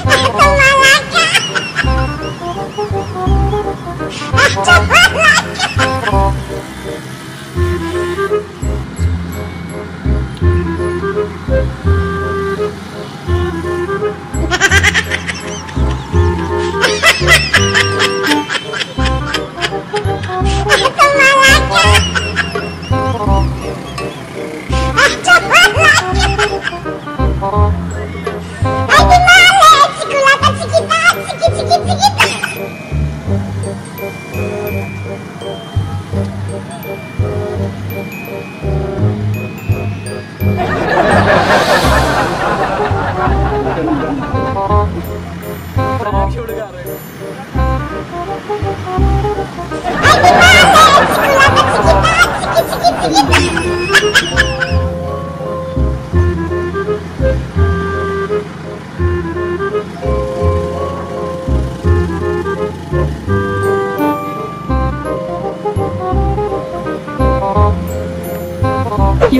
啊，太了！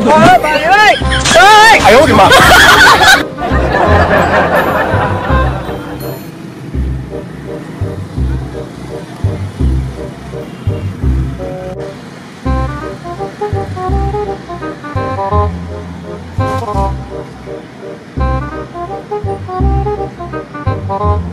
好了打人了哎哎呦我的妈。哈哈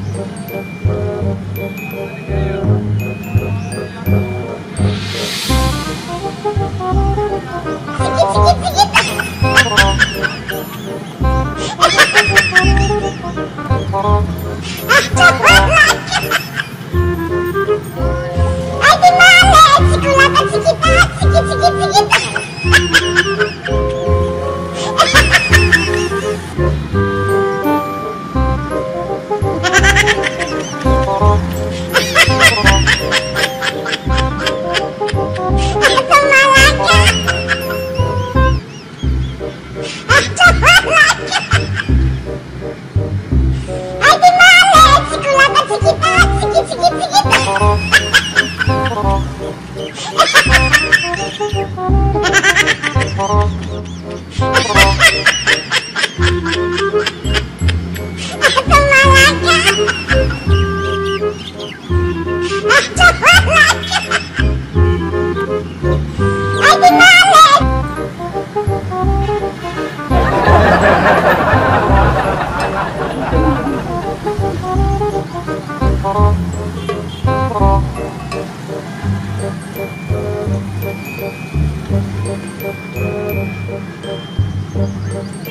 爱妈妈嘞！